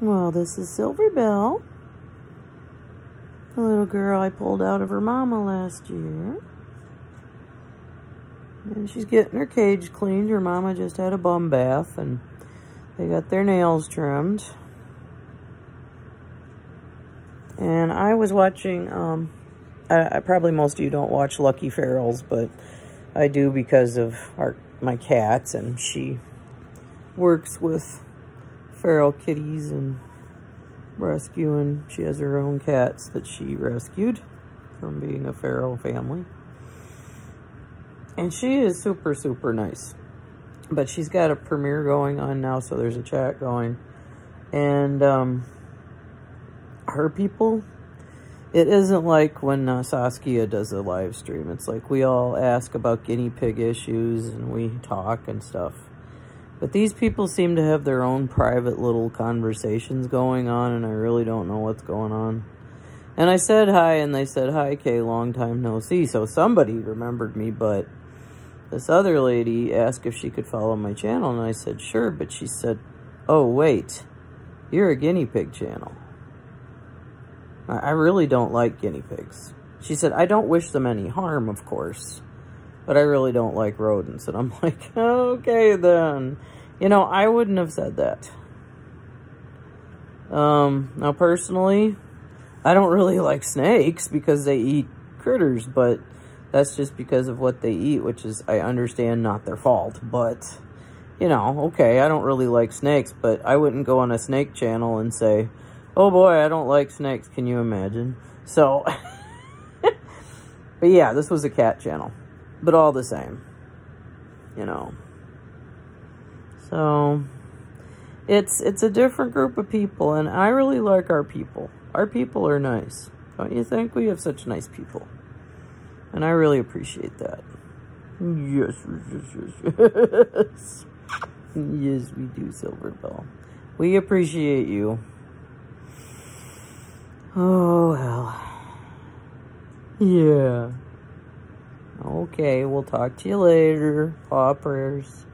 Well, this is Silver Bell. The little girl I pulled out of her mama last year. And she's getting her cage cleaned. Her mama just had a bum bath and they got their nails trimmed. And I was watching, um, I, I, probably most of you don't watch Lucky Ferals, but I do because of our my cats and she works with feral kitties and rescuing. She has her own cats that she rescued from being a feral family. And she is super, super nice. But she's got a premiere going on now, so there's a chat going. And um, her people, it isn't like when uh, Saskia does a live stream. It's like we all ask about guinea pig issues and we talk and stuff. But these people seem to have their own private little conversations going on, and I really don't know what's going on. And I said hi, and they said, hi, Kaye, long time no see. So somebody remembered me, but this other lady asked if she could follow my channel, and I said, sure. But she said, oh, wait, you're a guinea pig channel. I really don't like guinea pigs. She said, I don't wish them any harm, of course but I really don't like rodents. And I'm like, okay then. You know, I wouldn't have said that. Um, now personally, I don't really like snakes because they eat critters, but that's just because of what they eat, which is, I understand, not their fault. But, you know, okay, I don't really like snakes, but I wouldn't go on a snake channel and say, oh boy, I don't like snakes. Can you imagine? So, but yeah, this was a cat channel but all the same, you know. So it's it's a different group of people, and I really like our people. Our people are nice. Don't you think? We have such nice people. And I really appreciate that. Yes, yes, yes, yes. yes, we do, Silver Bell. We appreciate you. Oh, well. Yeah. Okay, we'll talk to you later. Paw prayers.